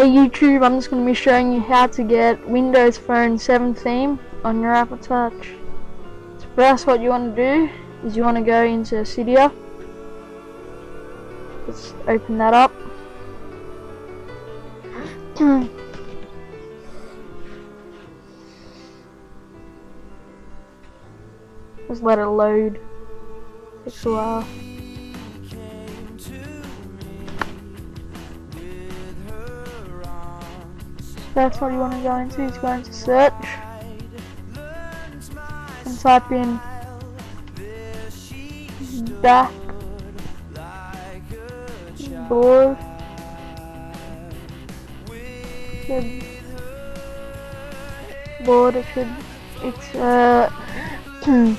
Hey YouTube, I'm just going to be showing you how to get Windows Phone 7 theme on your Apple Touch. So first what you want to do is you want to go into Cydia. Just open that up. Just let it load. It's a while. That's what you want to go into. Is go into search and type in back board. board. It should. It's uh.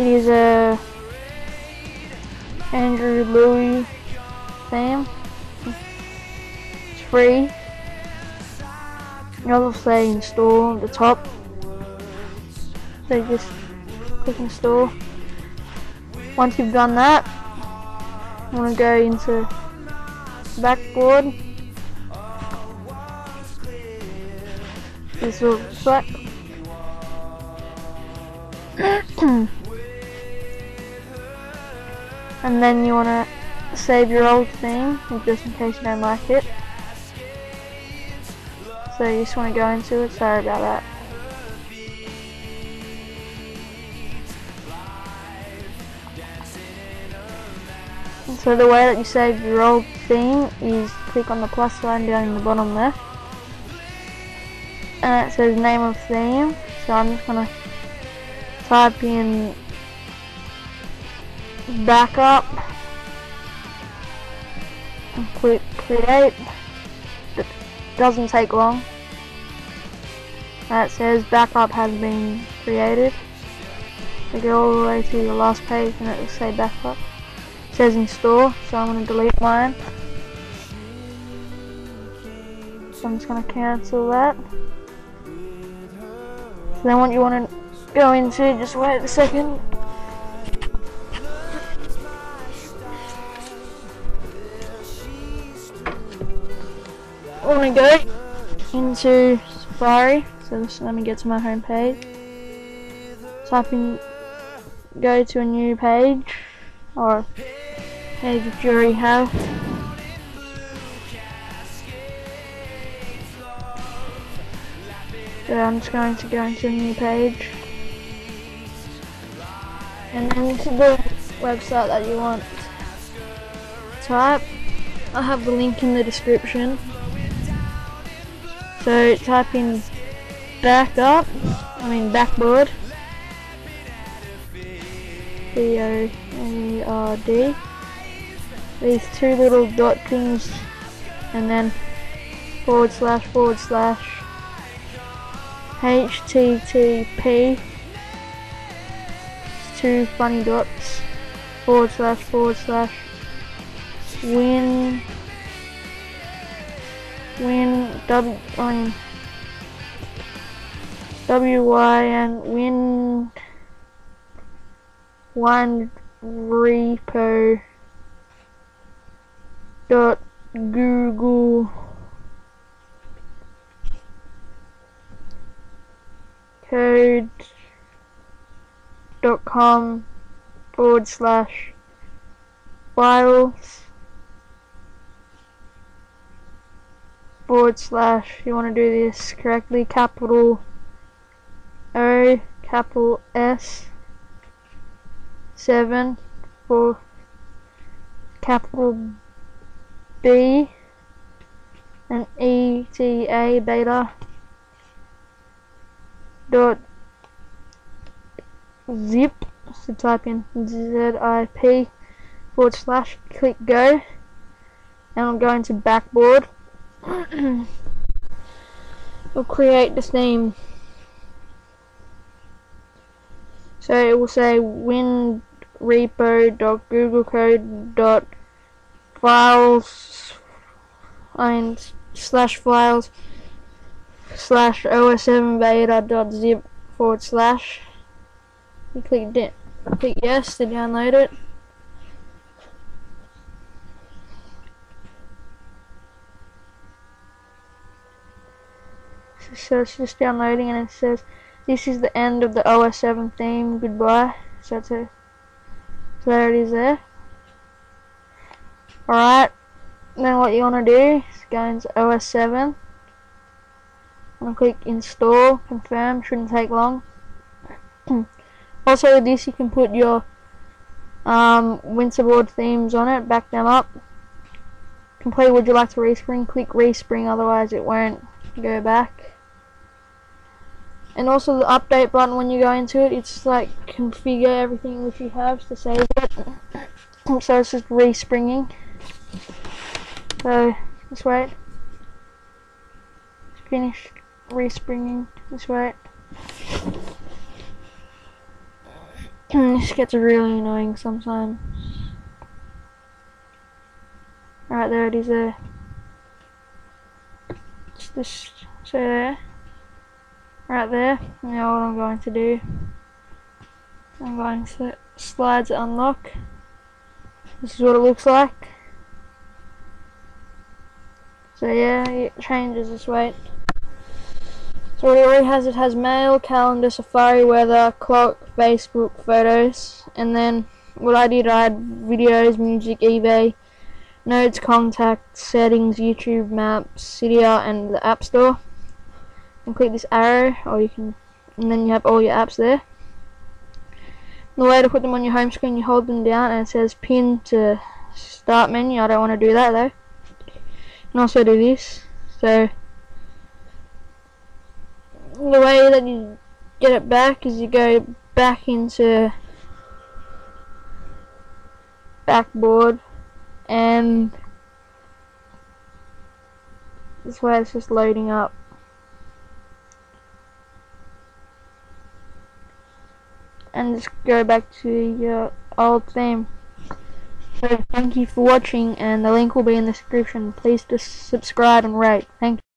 It is a Andrew Louis theme. It's free. You'll say install at the top. So just click install. Once you've done that, you want to go into backboard. This will select. and then you want to save your old theme, just in case you don't like it. So you just want to go into it. Sorry about that. So the way that you save your old theme is click on the plus sign down in the bottom left. And it says name of theme so I'm just gonna type in backup and click create. It doesn't take long. That says backup has been created. So go all the way to the last page and it will say backup. It says install so I'm going to delete mine. So I'm just going to cancel that. So then what you want to go into just wait a second want to go into Safari, so let me get to my home page. Type in, go to a new page, or page that you have. So I'm just going to go into a new page. And then to the website that you want type. I'll have the link in the description. So type in backup, I mean backboard, B-O-A-R-D, these two little dot things, and then forward slash forward slash. HTTP, two funny dots, forward slash forward slash. Win win W I mean W Y and win one repo dot Google. Code dot com forward slash files forward slash, you want to do this correctly, capital O, capital S, 7, for capital B, and ETA beta, dot zip, so type in zip forward slash, click go, and I'm going to backboard, we'll create this name. So it will say win repo dot google code dot files and slash files slash os7 beta.zip forward slash. You click, click yes to download it. So it's just downloading and it says this is the end of the OS7 theme, goodbye. So that's it. So there it is there. Alright, then what you want to do is go into OS7 and click install, confirm, shouldn't take long. also with this you can put your um, Winterboard themes on it, back them up. Complete would you like to respring, click respring otherwise it won't go back and also the update button when you go into it it's like configure everything which you have to save it. So it's just respringing. So just wait. It's finished respringing. Just wait. This gets really annoying sometimes. Right there it is there. Just show there right there. Now what I'm going to do, I'm going to slide to unlock. This is what it looks like. So yeah, it changes this way. So what it already has, it has mail, calendar, safari, weather, clock, Facebook, photos, and then what I did, I had videos, music, eBay, notes, contacts, settings, YouTube, maps, Cydia, and the App Store and click this arrow or you can and then you have all your apps there. The way to put them on your home screen you hold them down and it says pin to start menu. I don't want to do that though. Can also do this. So the way that you get it back is you go back into backboard and this way it's just loading up and just go back to your old theme. So thank you for watching and the link will be in the description. Please just subscribe and rate. Thank you.